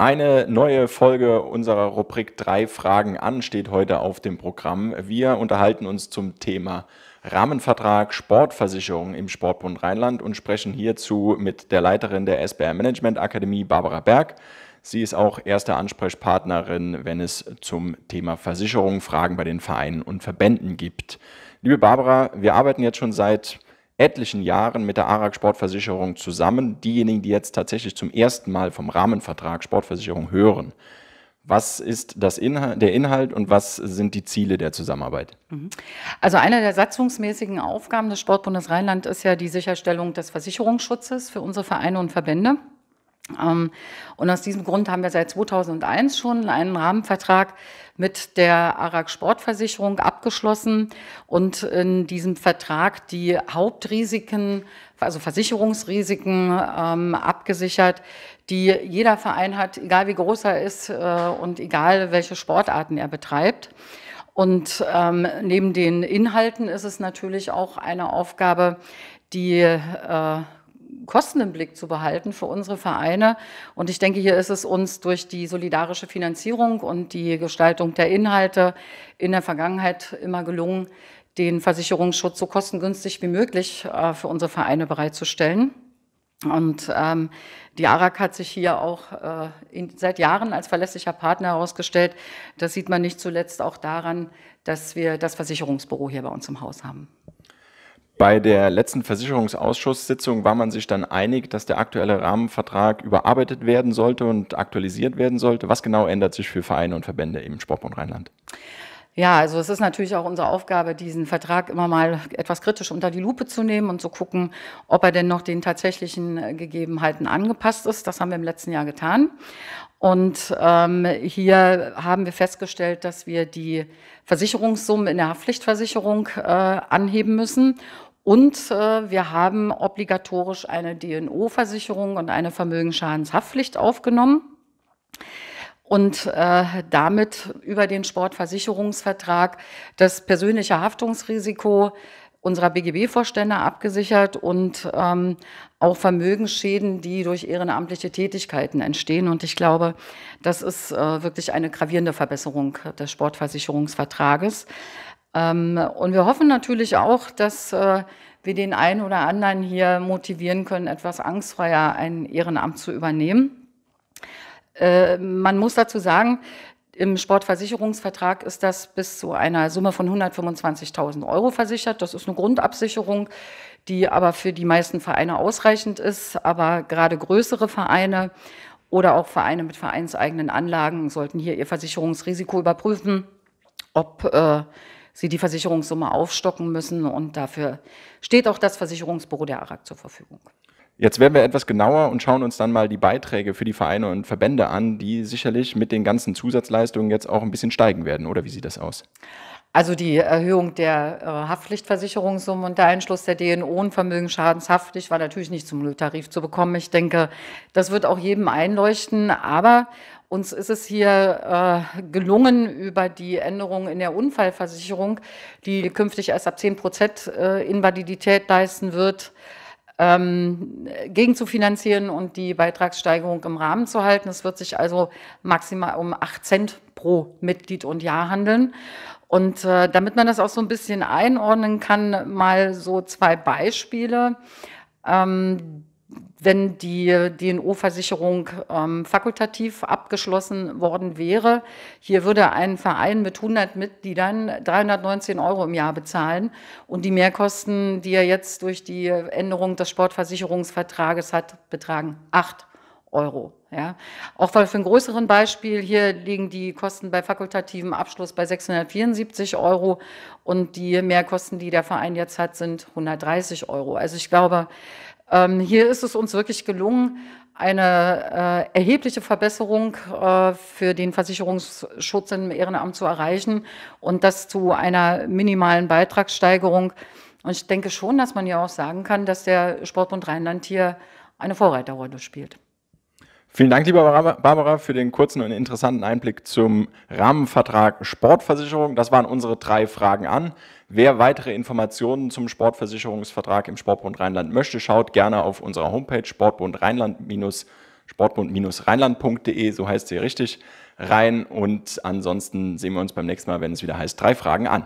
Eine neue Folge unserer Rubrik drei Fragen an steht heute auf dem Programm. Wir unterhalten uns zum Thema Rahmenvertrag Sportversicherung im Sportbund Rheinland und sprechen hierzu mit der Leiterin der SBR Management Akademie, Barbara Berg. Sie ist auch erste Ansprechpartnerin, wenn es zum Thema Versicherung Fragen bei den Vereinen und Verbänden gibt. Liebe Barbara, wir arbeiten jetzt schon seit etlichen Jahren mit der ARAG Sportversicherung zusammen. Diejenigen, die jetzt tatsächlich zum ersten Mal vom Rahmenvertrag Sportversicherung hören, was ist das Inhalt, der Inhalt und was sind die Ziele der Zusammenarbeit? Mhm. Also eine der satzungsmäßigen Aufgaben des Sportbundes Rheinland ist ja die Sicherstellung des Versicherungsschutzes für unsere Vereine und Verbände. Ähm, und aus diesem Grund haben wir seit 2001 schon einen Rahmenvertrag mit der ARAG Sportversicherung abgeschlossen und in diesem Vertrag die Hauptrisiken, also Versicherungsrisiken ähm, abgesichert, die jeder Verein hat, egal wie groß er ist äh, und egal welche Sportarten er betreibt. Und ähm, neben den Inhalten ist es natürlich auch eine Aufgabe, die äh, Kosten im Blick zu behalten für unsere Vereine. Und ich denke, hier ist es uns durch die solidarische Finanzierung und die Gestaltung der Inhalte in der Vergangenheit immer gelungen, den Versicherungsschutz so kostengünstig wie möglich äh, für unsere Vereine bereitzustellen. Und ähm, die ARAG hat sich hier auch äh, in, seit Jahren als verlässlicher Partner herausgestellt. Das sieht man nicht zuletzt auch daran, dass wir das Versicherungsbüro hier bei uns im Haus haben. Bei der letzten Versicherungsausschusssitzung war man sich dann einig, dass der aktuelle Rahmenvertrag überarbeitet werden sollte und aktualisiert werden sollte. Was genau ändert sich für Vereine und Verbände im Sportbund Rheinland? Ja, also es ist natürlich auch unsere Aufgabe, diesen Vertrag immer mal etwas kritisch unter die Lupe zu nehmen und zu gucken, ob er denn noch den tatsächlichen Gegebenheiten angepasst ist. Das haben wir im letzten Jahr getan. Und ähm, hier haben wir festgestellt, dass wir die Versicherungssummen in der Haftpflichtversicherung äh, anheben müssen und äh, wir haben obligatorisch eine DNO-Versicherung und eine Vermögensschadenshaftpflicht aufgenommen und äh, damit über den Sportversicherungsvertrag das persönliche Haftungsrisiko unserer BGB-Vorstände abgesichert und ähm, auch Vermögensschäden, die durch ehrenamtliche Tätigkeiten entstehen. Und ich glaube, das ist äh, wirklich eine gravierende Verbesserung des Sportversicherungsvertrages. Ähm, und wir hoffen natürlich auch, dass äh, wir den einen oder anderen hier motivieren können, etwas angstfreier ein Ehrenamt zu übernehmen. Äh, man muss dazu sagen, im Sportversicherungsvertrag ist das bis zu einer Summe von 125.000 Euro versichert. Das ist eine Grundabsicherung, die aber für die meisten Vereine ausreichend ist. Aber gerade größere Vereine oder auch Vereine mit vereinseigenen Anlagen sollten hier ihr Versicherungsrisiko überprüfen, ob äh, sie die Versicherungssumme aufstocken müssen. Und dafür steht auch das Versicherungsbüro der ARAG zur Verfügung. Jetzt werden wir etwas genauer und schauen uns dann mal die Beiträge für die Vereine und Verbände an, die sicherlich mit den ganzen Zusatzleistungen jetzt auch ein bisschen steigen werden. Oder wie sieht das aus? Also die Erhöhung der äh, Haftpflichtversicherungssumme und der Einschluss der DNO und Vermögensschadenshaftpflicht war natürlich nicht zum Nulltarif zu bekommen. Ich denke, das wird auch jedem einleuchten. Aber uns ist es hier äh, gelungen, über die Änderungen in der Unfallversicherung, die künftig erst ab 10 Prozent äh, Invalidität leisten wird, ähm, gegen zu finanzieren und die Beitragssteigerung im Rahmen zu halten. Es wird sich also maximal um 8 Cent pro Mitglied und Jahr handeln. Und äh, damit man das auch so ein bisschen einordnen kann, mal so zwei Beispiele. Ähm, wenn die DNO-Versicherung ähm, fakultativ abgeschlossen worden wäre. Hier würde ein Verein mit 100 Mitgliedern 319 Euro im Jahr bezahlen und die Mehrkosten, die er jetzt durch die Änderung des Sportversicherungsvertrages hat, betragen 8 Euro. Ja. Auch für ein größeren Beispiel, hier liegen die Kosten bei fakultativem Abschluss bei 674 Euro und die Mehrkosten, die der Verein jetzt hat, sind 130 Euro. Also ich glaube, ähm, hier ist es uns wirklich gelungen, eine äh, erhebliche Verbesserung äh, für den Versicherungsschutz im Ehrenamt zu erreichen und das zu einer minimalen Beitragssteigerung. Und ich denke schon, dass man ja auch sagen kann, dass der Sportbund Rheinland hier eine Vorreiterrolle spielt. Vielen Dank, lieber Barbara, für den kurzen und interessanten Einblick zum Rahmenvertrag Sportversicherung. Das waren unsere drei Fragen an. Wer weitere Informationen zum Sportversicherungsvertrag im Sportbund Rheinland möchte, schaut gerne auf unserer Homepage sportbundrheinland- sportbund-rheinland.de, so heißt sie richtig, rein. Und ansonsten sehen wir uns beim nächsten Mal, wenn es wieder heißt, drei Fragen an.